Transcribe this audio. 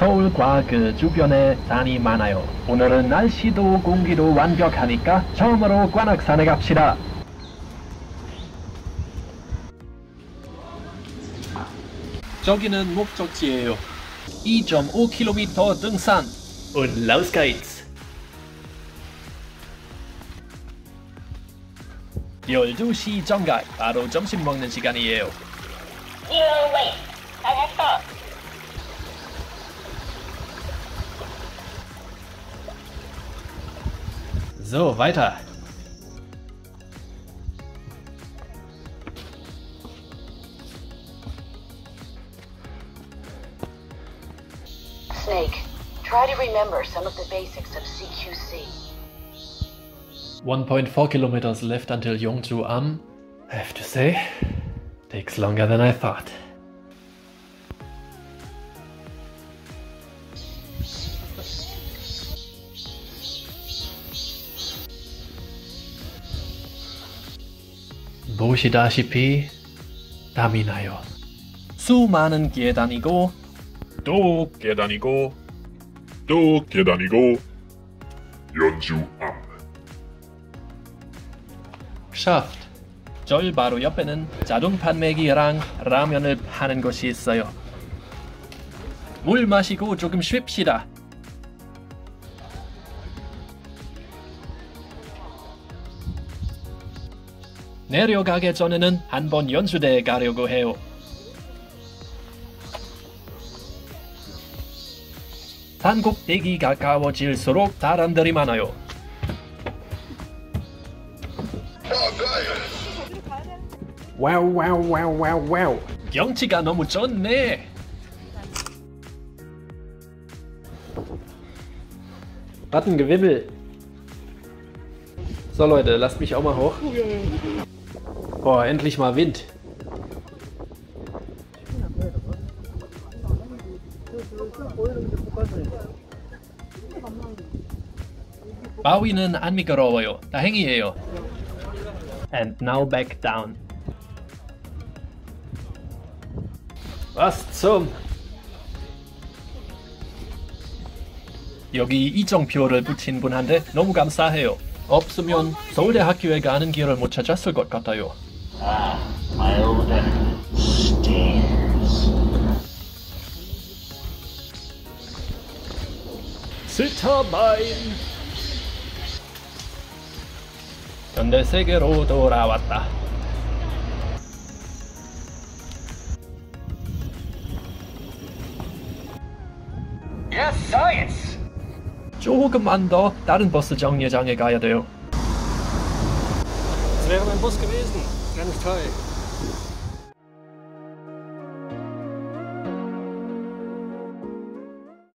서울과 그 주변에 산이 많아요. 오늘은 날씨도 공기도 완벽하니까 처음으로 관악산에 갑시다. 저기는 목적지예요. 2.5km 등산. Und los geht's. 12시 정각 바로 점심 먹는 시간이에요. You wait. I have thought. So, weiter. Snake, try to remember some of the basics of CQC. 1.4 kilometers left until Yongju Am. I have to say, takes longer than I thought. 보시다시피 땀이 나요. 수많은 계단이고 또 계단이고 또 계단이고 연주 암 샤프트. 절 바로 옆에는 자동 판매기랑 라면을 파는 곳이 있어요. 물 마시고 조금 쉽시다. 내려가기 전에는 한번 연수대에 가려고 해요. 산 꼭대기 가까워질수록 사람들이 많아요. 와우 와우 와우 와우 와우 경치가 너무 좋네 Rattengewimmel. So Leute, lasst mich auch mal hoch. Boah, endlich mal Wind. 바위는 안 미끄러워요. 다행이에요. And now back down. Was zum? 여기 이정표를 붙인 분한테 너무 감사해요. 없으면 서울대 학교에 가는 길을 못 찾았을 것 같아요. Stairs. 스타바인 현대 세계로 돌아왔다. Yes, science. 조금만 더 다른 버스 정류장에 가야 돼요. Das wäre mein Bus gewesen. Ganz toll.